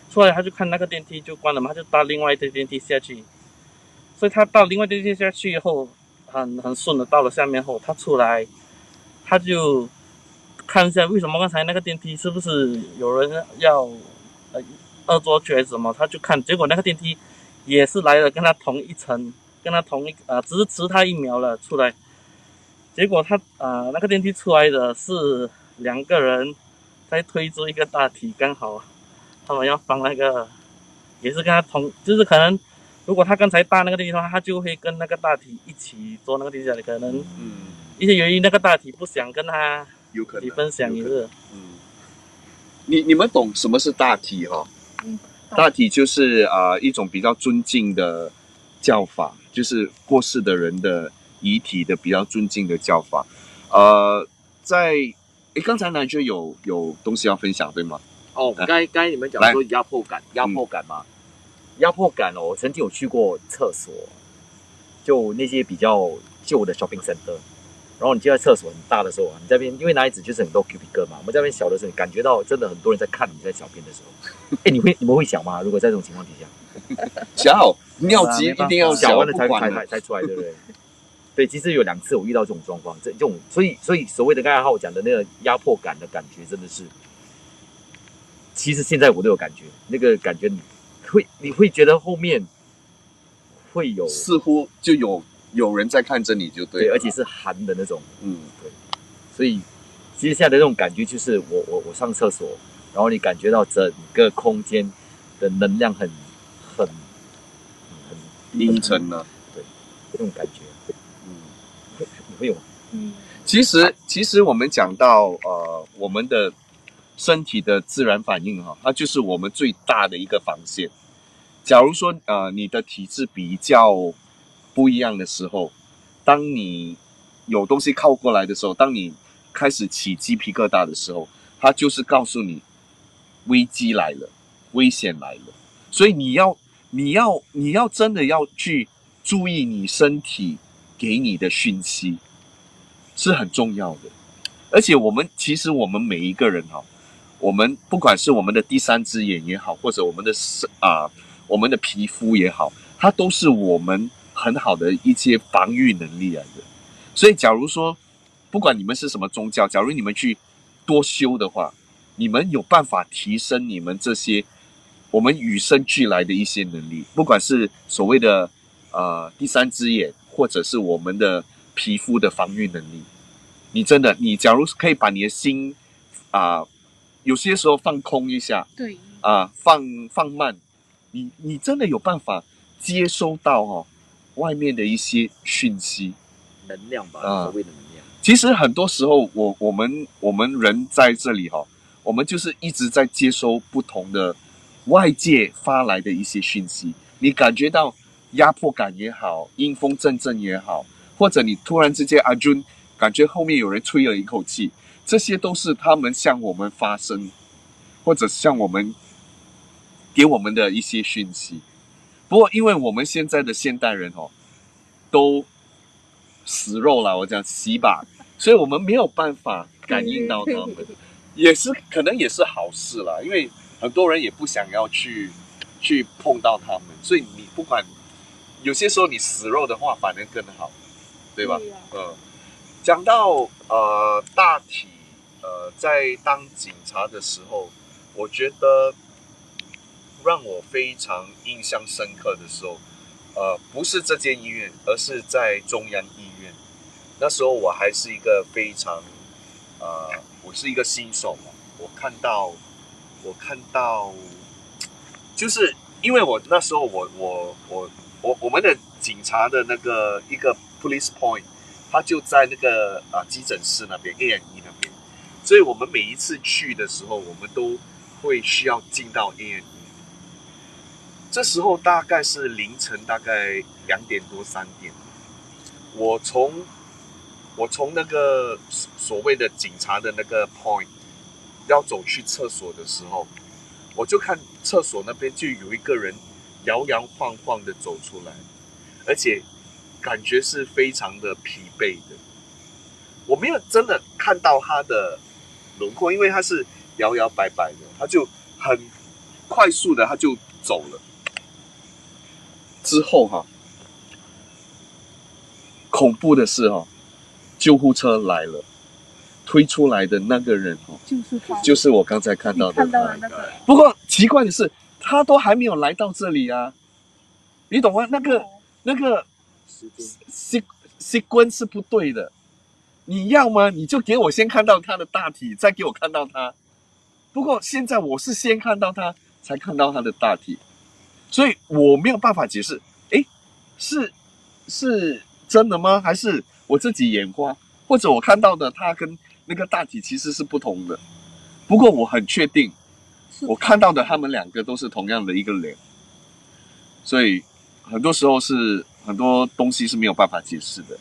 出来他就看那个电梯就关了嘛，他就搭另外一台电梯下去。所以他到另外电梯下去以后，很很顺的到了下面后，他出来，他就看一下为什么刚才那个电梯是不是有人要呃恶作剧还是什么，他就看，结果那个电梯也是来了跟他同一层，跟他同一呃只是迟他一秒了出来，结果他啊那个电梯出来的是两个人。在推出一个大体，刚好他们要放那个，也是跟他同，就是可能如果他刚才搭那个电梯的话，他就会跟那个大体一起坐那个电梯的，可能嗯一些原因那个大体不想跟他有可能。分享一个，嗯，你你们懂什么是大体哈？嗯，大体就是啊一种比较尊敬的叫法，就是过世的人的遗体的比较尊敬的叫法，呃，在。哎，刚才呢就有有东西要分享，对吗？哦，刚刚才你们讲说压迫感，压迫感嘛，压迫感哦。我曾经有去过厕所，就那些比较旧的 shopping center，然后你就在厕所很大的时候啊，你这边因为那一子就是很多 cubic 哥嘛，我们这边小的时候，你感觉到真的很多人在看你在小便的时候。哎，你会你们会想吗？如果在这种情况底下，小尿急一定要小完了才才才才出来，对不对？对，其实有两次我遇到这种状况，这这种，所以所以所谓的刚才浩讲的那个压迫感的感觉，真的是，其实现在我都有感觉，那个感觉你会你会觉得后面会有，似乎就有有人在看着你就对，而且是寒的那种，嗯，对，所以其实现在的那种感觉就是我我我上厕所，然后你感觉到整个空间的能量很很很阴沉呢，对，这种感觉。嗯会有，嗯，其实其实我们讲到呃，我们的身体的自然反应哈，它就是我们最大的一个防线。假如说呃，你的体质比较不一样的时候，当你有东西靠过来的时候，当你开始起鸡皮疙瘩的时候，它就是告诉你危机来了，危险来了。所以你要你要你要真的要去注意你身体给你的讯息。是很重要的，而且我们其实我们每一个人哈，我们不管是我们的第三只眼也好，或者我们的身啊，我们的皮肤也好，它都是我们很好的一些防御能力来的。所以，假如说不管你们是什么宗教，假如你们去多修的话，你们有办法提升你们这些我们与生俱来的一些能力，不管是所谓的呃第三只眼，或者是我们的皮肤的防御能力。你真的，你假如可以把你的心啊，有些时候放空一下，对，啊，放放慢，你你真的有办法接收到哈外面的一些讯息，能量吧，所谓的能量。其实很多时候，我我们我们人在这里哈，我们就是一直在接收不同的外界发来的一些讯息。你感觉到压迫感也好，阴风阵阵也好，或者你突然之间阿军。感觉后面有人吹了一口气，这些都是他们向我们发声，或者向我们给我们的一些讯息。不过，因为我们现在的现代人哦，都死肉了，我讲洗吧，所以我们没有办法感应到他们，也是可能也是好事啦，因为很多人也不想要去去碰到他们，所以你不管有些时候你死肉的话，反而更好，对吧？嗯。讲到呃大体呃在当警察的时候，我觉得让我非常印象深刻的时候，呃不是这间医院，而是在中央医院。那时候我还是一个非常呃我是一个新手嘛，我看到我看到就是因为我那时候我我我我我们的警察的那个一个 police point。他就在那个啊急诊室那边 A N E 那边，所以我们每一次去的时候，我们都会需要进到医院。这时候大概是凌晨，大概两点多三点。我从我从那个所谓的警察的那个 point 要走去厕所的时候，我就看厕所那边就有一个人摇摇晃晃的走出来，而且感觉是非常的疲惫的。我没有真的看到他的轮廓，因为他是摇摇摆摆的，他就很快速的他就走了。之后哈。恐怖的是哈，救护车来了，推出来的那个人哦，就是他，就是我刚才看到的。看到了那个。不过奇怪的是，他都还没有来到这里啊，你懂吗？那个那个是不对的。你要吗？你就给我先看到他的大体，再给我看到他。不过现在我是先看到他，才看到他的大体，所以我没有办法解释。诶，是是。真的吗？还是我自己眼花？或者我看到的他跟那个大体其实是不同的？不过我很确定，我看到的他们两个都是同样的一个脸。所以很多时候是很多东西是没有办法解释的。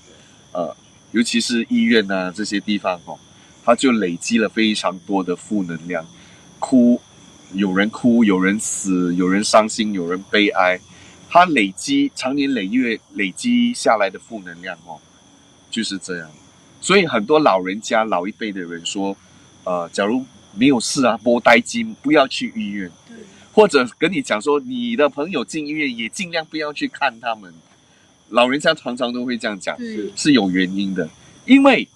呃，尤其是医院呐这些地方哦，它就累积了非常多的负能量，哭，有人哭，有人死，有人伤心，有人悲哀。它累积长年累月累积下来的负能量哦，就是这样。所以很多老人家老一辈的人说，呃，假如没有事啊，波呆金不要去医院。或者跟你讲说，你的朋友进医院也尽量不要去看他们。老人家常常都会这样讲，是有原因的。因为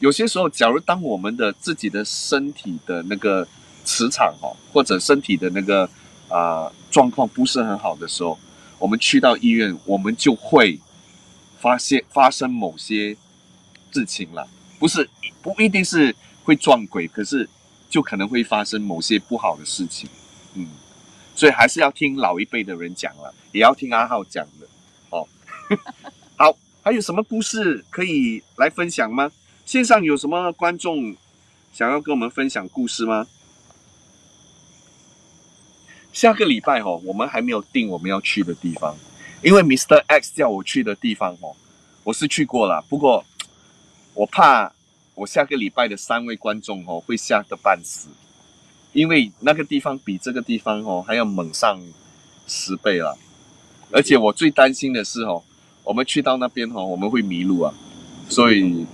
有些时候，假如当我们的自己的身体的那个磁场哦，或者身体的那个啊状况不是很好的时候。我们去到医院，我们就会发现发生某些事情了，不是不一定是会撞鬼，可是就可能会发生某些不好的事情，嗯，所以还是要听老一辈的人讲了，也要听阿浩讲的，哦，好，还有什么故事可以来分享吗？线上有什么观众想要跟我们分享故事吗？下个礼拜哦，我们还没有定我们要去的地方，因为 Mr. X 叫我去的地方哦，我是去过了，不过我怕我下个礼拜的三位观众哦会吓得半死，因为那个地方比这个地方哦还要猛上十倍了，而且我最担心的是哦，我们去到那边哦我们会迷路啊，所以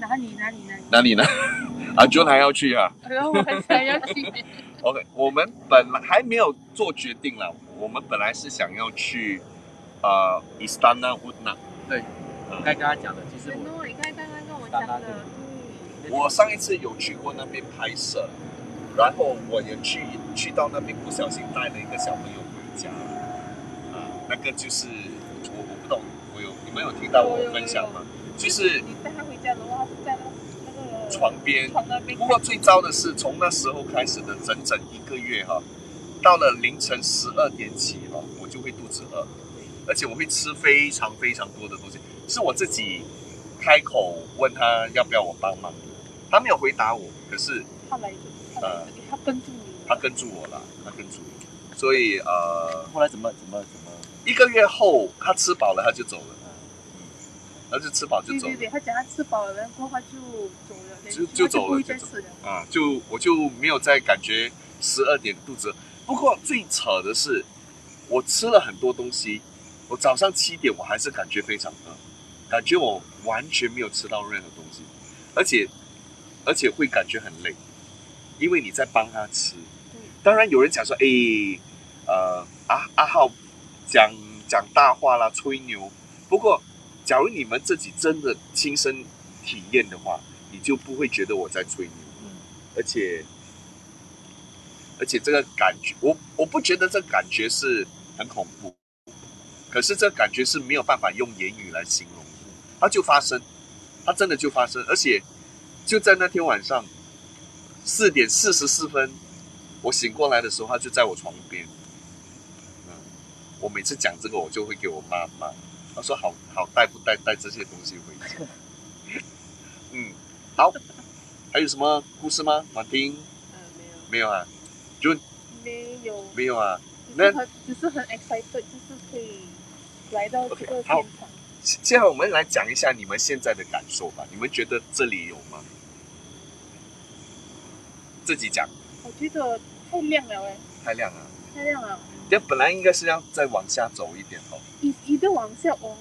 哪里哪里哪里哪里呢？阿 John 还要去啊？我很想要去。OK，我们本来还没有做决定了。我们本来是想要去，呃，Istana Udna。对，我该跟他讲的，其实我。我上一次有去过那边拍摄，然后我也去去到那边，不小心带了一个小朋友回家。啊，那个就是我我不懂，我有你们有听到我分享吗？就是你带他回家的话是在那。床边，不过最糟的是，从那时候开始的整整一个月哈，到了凌晨十二点起哈，我就会肚子饿，而且我会吃非常非常多的东西，是我自己开口问他要不要我帮忙，他没有回答我，可是他来，呃，他跟住你，他跟住我了，他跟住，所以呃，后来怎么怎么怎么，一个月后他吃饱了他就走了。他就吃饱就走。对对对，他讲他吃饱了，然后他就走了，就就走了，就走了。啊，就我就没有再感觉十二点肚子。不过最扯的是，我吃了很多东西，我早上七点我还是感觉非常饿，感觉我完全没有吃到任何东西，而且而且会感觉很累，因为你在帮他吃。当然有人讲说，哎，呃，阿阿浩讲讲大话啦，吹牛。不过。假如你们自己真的亲身体验的话，你就不会觉得我在吹牛。嗯，而且而且这个感觉，我我不觉得这感觉是很恐怖，可是这感觉是没有办法用言语来形容。它就发生，它真的就发生，而且就在那天晚上四点四十四分，我醒过来的时候，它就在我床边。嗯，我每次讲这个，我就会给我妈妈。她说：“好好带不带带这些东西回家？嗯，好，还有什么故事吗？马丁？嗯，没有，没有啊。就没有，没有啊。那只是很 excited，就是可以来到这个现场。现在我们来讲一下你们现在的感受吧。你们觉得这里有吗？自己讲。我觉得太亮了哎。太亮了。太亮了。这本来应该是要再往下走一点哦。一一个往下哦。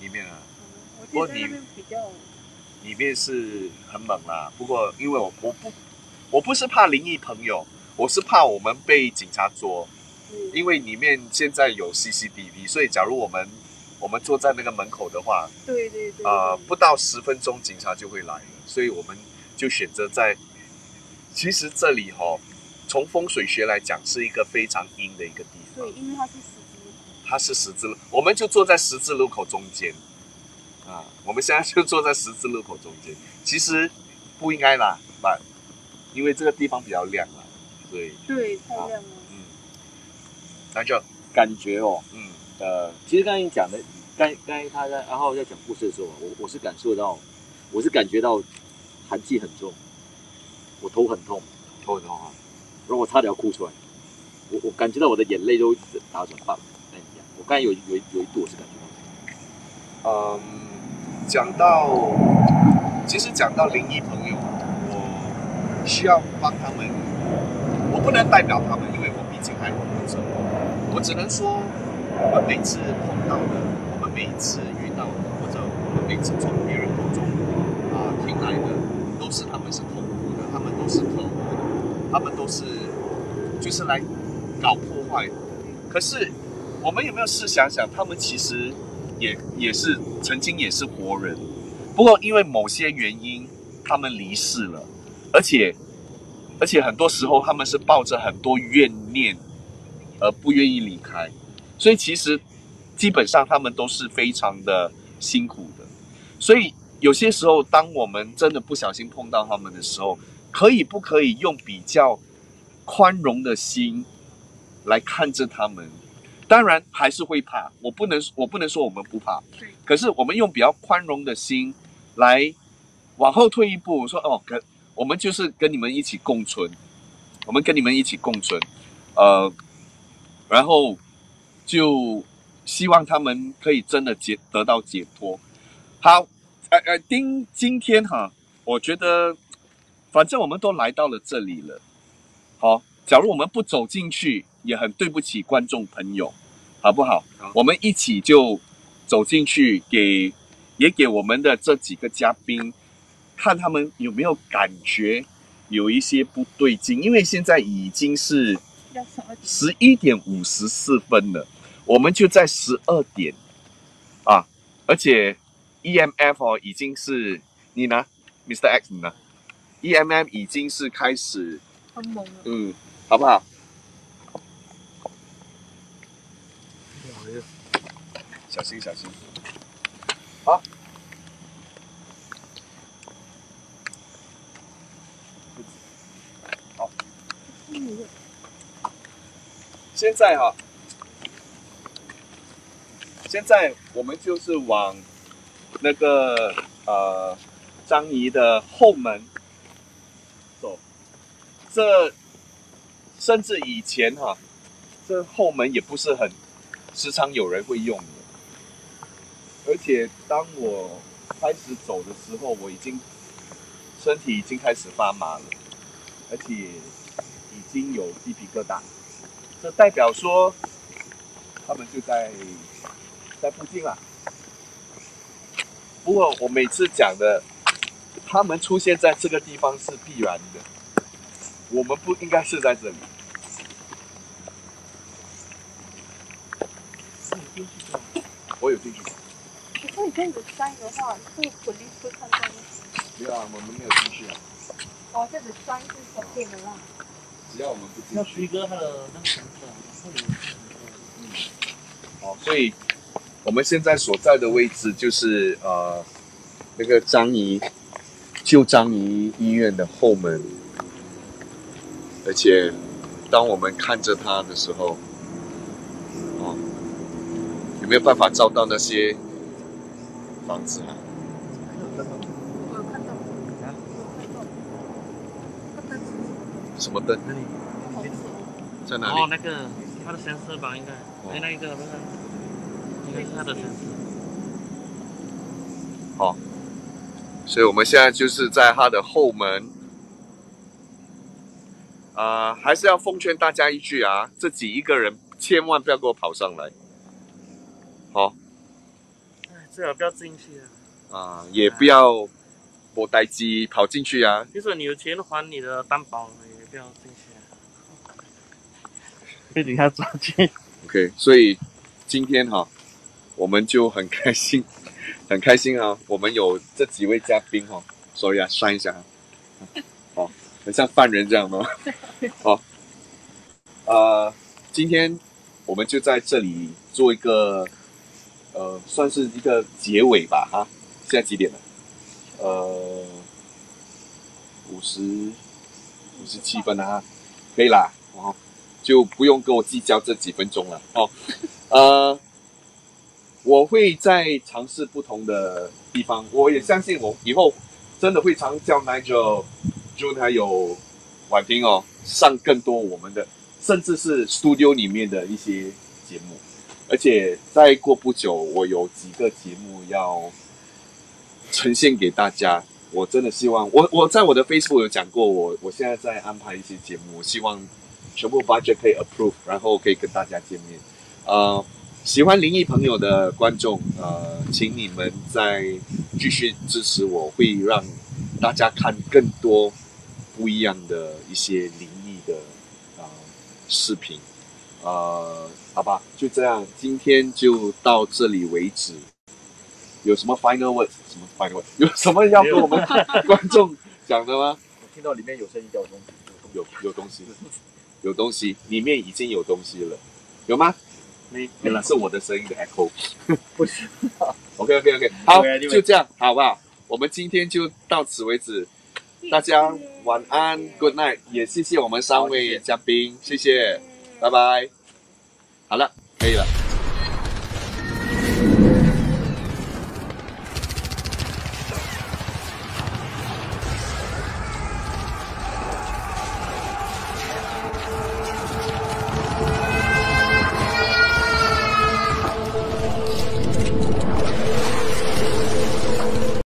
里面啊。不过你比较。里面是很猛啦，不过因为我我不我不是怕灵异朋友，我是怕我们被警察捉。因为里面现在有 CCTV，所以假如我们我们坐在那个门口的话，对对对，啊，不到十分钟警察就会来了，所以我们就选择在。其实这里哈，从风水学来讲是一个非常阴的一个地方。对，因为它是十字路口。它是十字路，我们就坐在十字路口中间。啊，我们现在就坐在十字路口中间。其实不应该啦，吧？因为这个地方比较亮啊，所以对，太亮了。嗯那就感觉哦，嗯，呃，其实刚才你讲的，刚刚他在阿浩在讲故事的时候，我我是感受到，我是感觉到寒气很重，我头很痛，头很痛啊，然后我差点要哭出来，我我感觉到我的眼泪都打转半，那一样，我刚才有有有一度我是感觉到，嗯，讲到，其实讲到灵异朋友，我需要帮他们，我不能代表他们，因为我毕竟还活着。我只能说，我们每次碰到的，我们每次遇到的，或者我们每次从别人口中啊听来的，都是他们是恐怖的，他们都是可恶的，他们都是就是来搞破坏的。可是我们有没有试想想，他们其实也也是曾经也是活人，不过因为某些原因，他们离世了，而且而且很多时候他们是抱着很多怨念。而不愿意离开，所以其实基本上他们都是非常的辛苦的。所以有些时候，当我们真的不小心碰到他们的时候，可以不可以用比较宽容的心来看着他们？当然还是会怕，我不能我不能说我们不怕，可是我们用比较宽容的心来往后退一步，说哦，跟我们就是跟你们一起共存，我们跟你们一起共存，呃。然后就希望他们可以真的解得到解脱。好，呃呃，今今天哈，我觉得反正我们都来到了这里了。好，假如我们不走进去，也很对不起观众朋友，好不好？我们一起就走进去，给也给我们的这几个嘉宾看他们有没有感觉有一些不对劲，因为现在已经是。十一点五十四分了，我们就在十二点啊，而且 EMF 哦已经是你呢，Mr X 你呢，EMF 已经是开始很猛了，嗯，好不好？小心小心，好。现在哈，现在我们就是往那个呃张仪的后门走。这甚至以前哈，这后门也不是很时常有人会用的。而且当我开始走的时候，我已经身体已经开始发麻了，而且已经有鸡皮疙瘩。这代表说，他们就在在附近啊。不过我每次讲的，他们出现在这个地方是必然的，我们不应该是在这里。我有进去。可以这样子摔的话，会肯定会看到吗？没有啊，我们没有进去啊。哦，这样子摔是小便的啦。只要我们不进去。要徐哥他的那个。嗯，好，所以我们现在所在的位置就是呃，那个张仪旧张仪医院的后门，而且当我们看着他的时候，哦，有没有办法照到那些房子啊？什么灯？红在哪里？哦，那个他的先生吧，应该，哎，那个那个，是他的所以我们现在就是在他的后门。啊，还是要奉劝大家一句啊，自己一个人千万不要给我跑上来。好。哎，最好不要进去啊。啊，也不要我待机跑进去啊。就说你有钱还你的担保，也不要进去。被警察抓去。OK，所以今天哈，我们就很开心，很开心啊！我们有这几位嘉宾哈，所以啊，算一下。好。很像犯人这样吗？好，呃，今天我们就在这里做一个，呃，算是一个结尾吧，啊。现在几点了？呃，五十五十七分了哈，可以啦，哦，就不用跟我计较这几分钟了，哦，呃，我会再尝试不同的地方，我也相信我以后真的会常叫 Nigel。就还有婉婷哦，上更多我们的，甚至是 studio 里面的一些节目，而且再过不久，我有几个节目要呈现给大家。我真的希望，我我在我的 Facebook 有讲过，我我现在在安排一些节目，我希望全部 budget 可以 approve，然后可以跟大家见面。呃，喜欢灵异朋友的观众，呃，请你们再继续支持我，会让大家看更多。不一样的一些灵异的啊视频，呃，好吧，就这样，今天就到这里为止。有什么 final word？什么 final word？有什么要跟我们观众讲的吗？我听到里面有声音，有东西，有有东西，有东西，里面已经有东西了，有吗？没，原来是我的声音的 echo。不是，OK OK OK，好，就这样，好不好？我们今天就到此为止。大家晚安，Good night，也谢谢我们三位嘉宾，谢谢，拜拜，好了，可以了。